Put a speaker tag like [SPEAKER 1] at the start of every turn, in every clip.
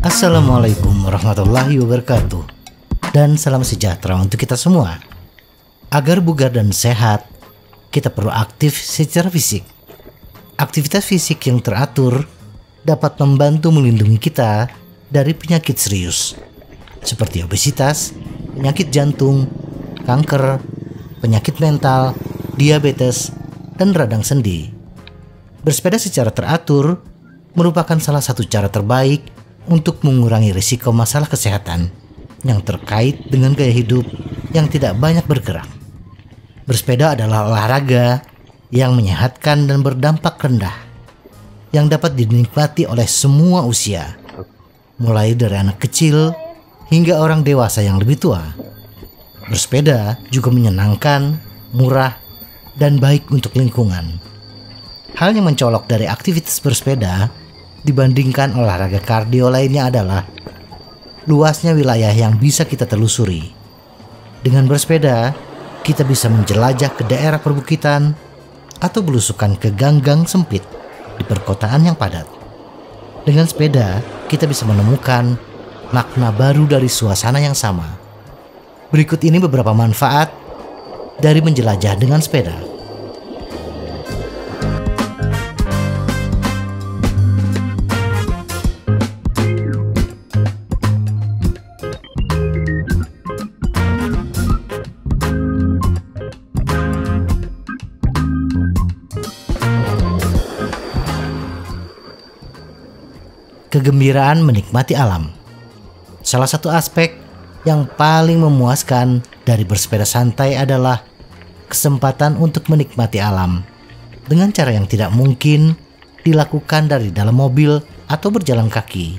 [SPEAKER 1] Assalamualaikum warahmatullahi wabarakatuh. Dan salam sejahtera untuk kita semua. Agar bugar dan sehat Kita perlu aktif secara fisik. Aktivitas fisik yang teratur Dapat membantu melindungi kita Dari penyakit serius Seperti obesitas, penyakit jantung, kanker, penyakit mental, diabetes, dan radang sendi Bersepeda secara teratur merupakan salah satu cara terbaik untuk mengurangi risiko masalah kesehatan yang terkait dengan gaya hidup yang tidak banyak bergerak. Bersepeda adalah olahraga yang menyehatkan dan berdampak rendah yang dapat dinikmati oleh semua usia, mulai dari anak kecil hingga orang dewasa yang lebih tua. Bersepeda juga menyenangkan, murah, dan baik untuk lingkungan. Hal yang mencolok dari aktivitas bersepeda dibandingkan olahraga kardio lainnya adalah luasnya wilayah yang bisa kita telusuri. Dengan bersepeda, kita bisa menjelajah ke daerah perbukitan atau belusukan ke gang-gang sempit di perkotaan yang padat. Dengan sepeda, kita bisa menemukan makna baru dari suasana yang sama. Berikut ini beberapa manfaat dari menjelajah dengan sepeda. Kegembiraan menikmati alam. Salah satu aspek yang paling memuaskan dari bersepeda santai adalah kesempatan untuk menikmati alam dengan cara yang tidak mungkin dilakukan dari dalam mobil atau berjalan kaki.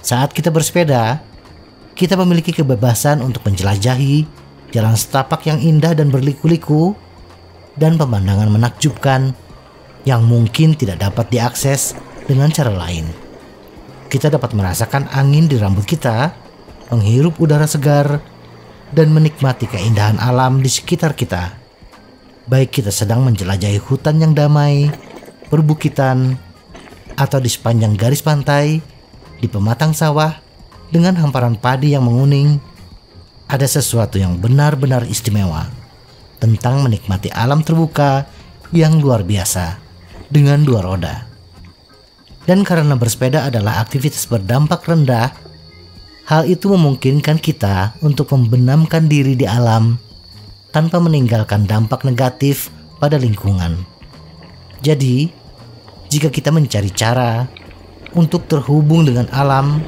[SPEAKER 1] Saat kita bersepeda, kita memiliki kebebasan untuk menjelajahi jalan setapak yang indah dan berliku-liku dan pemandangan menakjubkan yang mungkin tidak dapat diakses dengan cara lain kita dapat merasakan angin di rambut kita, menghirup udara segar, dan menikmati keindahan alam di sekitar kita. Baik kita sedang menjelajahi hutan yang damai, perbukitan, atau di sepanjang garis pantai, di pematang sawah, dengan hamparan padi yang menguning, ada sesuatu yang benar-benar istimewa tentang menikmati alam terbuka yang luar biasa dengan dua roda. Dan karena bersepeda adalah aktivitas berdampak rendah, hal itu memungkinkan kita untuk membenamkan diri di alam tanpa meninggalkan dampak negatif pada lingkungan. Jadi, jika kita mencari cara untuk terhubung dengan alam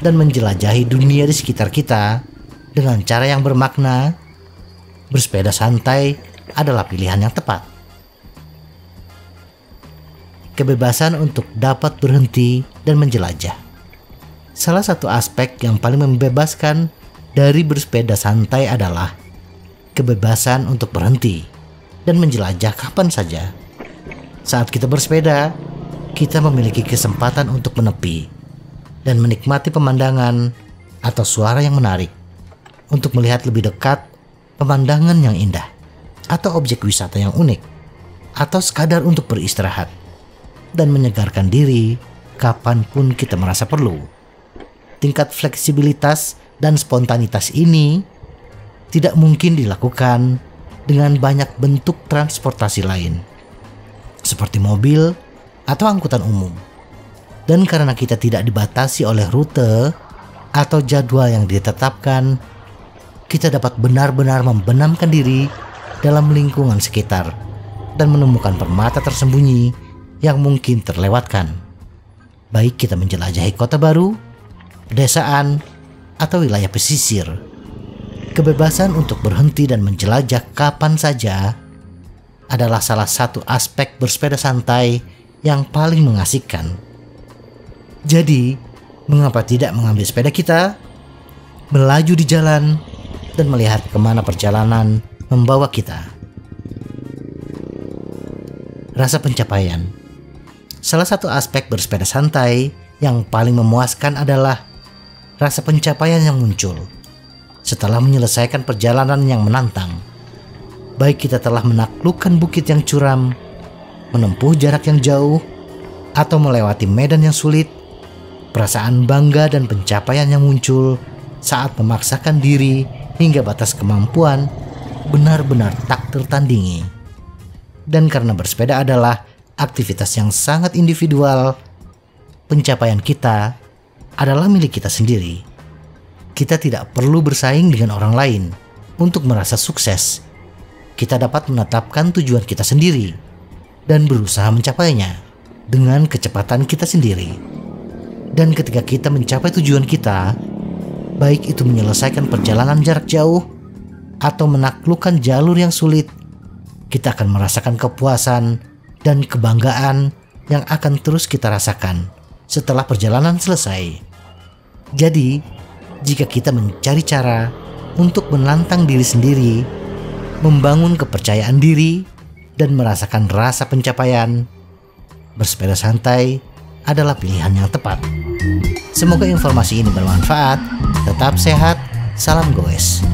[SPEAKER 1] dan menjelajahi dunia di sekitar kita dengan cara yang bermakna, bersepeda santai adalah pilihan yang tepat kebebasan untuk dapat berhenti dan menjelajah. Salah satu aspek yang paling membebaskan dari bersepeda santai adalah kebebasan untuk berhenti dan menjelajah kapan saja. Saat kita bersepeda, kita memiliki kesempatan untuk menepi dan menikmati pemandangan atau suara yang menarik untuk melihat lebih dekat pemandangan yang indah atau objek wisata yang unik atau sekadar untuk beristirahat dan menyegarkan diri kapan pun kita merasa perlu. Tingkat fleksibilitas dan spontanitas ini tidak mungkin dilakukan dengan banyak bentuk transportasi lain, seperti mobil atau angkutan umum. Dan karena kita tidak dibatasi oleh rute atau jadwal yang ditetapkan, kita dapat benar-benar membenamkan diri dalam lingkungan sekitar dan menemukan permata tersembunyi yang mungkin terlewatkan. Baik kita menjelajahi kota baru, pedesaan, atau wilayah pesisir. Kebebasan untuk berhenti dan menjelajah kapan saja adalah salah satu aspek bersepeda santai yang paling mengasihkan. Jadi, mengapa tidak mengambil sepeda kita, melaju di jalan, dan melihat ke mana perjalanan membawa kita? Rasa pencapaian Salah satu aspek bersepeda santai yang paling memuaskan adalah rasa pencapaian yang muncul setelah menyelesaikan perjalanan yang menantang. Baik kita telah menaklukkan bukit yang curam menempuh jarak yang jauh, atau melewati medan yang sulit, perasaan bangga dan pencapaian yang muncul saat memaksakan diri hingga batas kemampuan benar-benar tak tertandingi. Dan karena bersepeda adalah aktivitas yang sangat individual, pencapaian kita adalah milik kita sendiri. Kita tidak perlu bersaing dengan orang lain untuk merasa sukses. Kita dapat menetapkan tujuan kita sendiri dan berusaha mencapainya dengan kecepatan kita sendiri. Dan ketika kita mencapai tujuan kita, baik itu menyelesaikan perjalanan jarak jauh atau menaklukkan jalur yang sulit, kita akan merasakan kepuasan dan kebanggaan yang akan terus kita rasakan setelah perjalanan selesai. Jadi, jika kita mencari cara untuk menantang diri sendiri, membangun kepercayaan diri, dan merasakan rasa pencapaian, bersepeda santai adalah pilihan yang tepat. Semoga informasi ini bermanfaat. Tetap sehat. Salam goes.